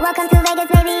Welcome to Vegas, baby.